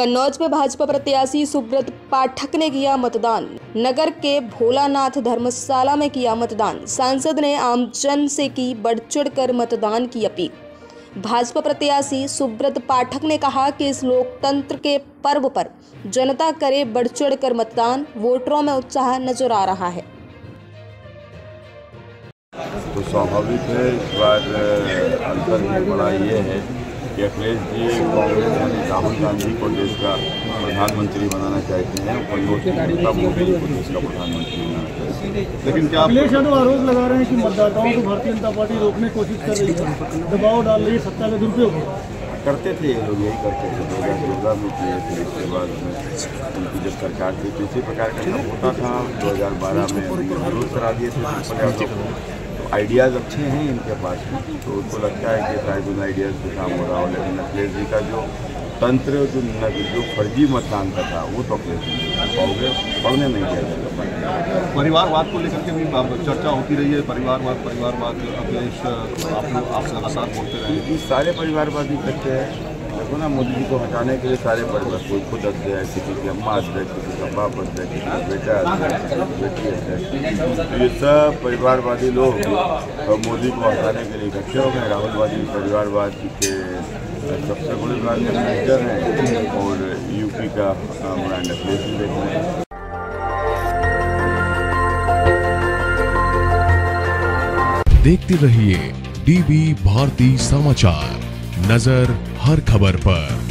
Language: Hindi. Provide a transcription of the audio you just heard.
कन्नौज में भाजपा प्रत्याशी सुब्रत पाठक ने किया मतदान। नगर के भोलानाथ धर्मशाला में किया मतदान। सांसद ने आमजन से की बढ़ चढ़ कर मतदान की अपील। भाजपा प्रत्याशी सुब्रत पाठक ने कहा कि इस लोकतंत्र के पर्व पर जनता करे बढ़ चढ़ कर मतदान, वोटरों में उत्साह नज़र आ रहा है। तो स्वाभाविक है, इस बार अंतर बड़ा ये है कि अखिलेश जी कांग्रेस यानी राहुल गांधी को देश का प्रधानमंत्री बनाना चाहते हैं और की मोदी को देश का प्रधानमंत्री बनाना चाहती है। लेकिन क्या अखिलेश यादव आरोप लगा रहे हैं कि मतदाताओं को भारतीय जनता पार्टी रोकने की कोशिश कर रही है। दबाव डाल रही है सत्ता का दुरुपयोग। करते थे ये लोग यही करते थे दो हज़ार चौदह में किए थे इसके बाद में उनकी जब सरकार थी तो इसी प्रकार का होता था। दो हज़ार बारह में करा दिए थे आइडियाज़ अच्छे हैं इनके पास में। तो उनको लगता है कि शायद उन आइडियाज़ पे काम हो रहा हो लेकिन अखिलेश जी का जो तंत्र जो जो फर्जी मतदान का था वो तो अखिलेश जी कांग्रेस पढ़ने नहीं दिया जाएगा परिवारवाद को लेकर के भी चर्चा होती रही है। परिवारवाद परिवारवाद अखिलेश आप लोग आप लगातार बोलते रहे सारे परिवारवादी करते हैं। देखो ना मोदी जी को हटाने के लिए सारे परिवार कोई खुद अध्यक्ष है किसी की अम्मा अध्यक्ष किसी का बाप अध्यक्ष किसी का बेटा किसी की बेटी अध्यक्ष तो ये सब परिवारवादी लोग मोदी को हटाने के लिए इकट्ठे हो गए। राहुल गांधी परिवारवाद के सबसे बड़े ब्रांड मैनेजर हैं और यूपी का ब्रांड जी देख रहे हैं। देखते रहिए डीबी भारती समाचार। नज़र हर खबर पर।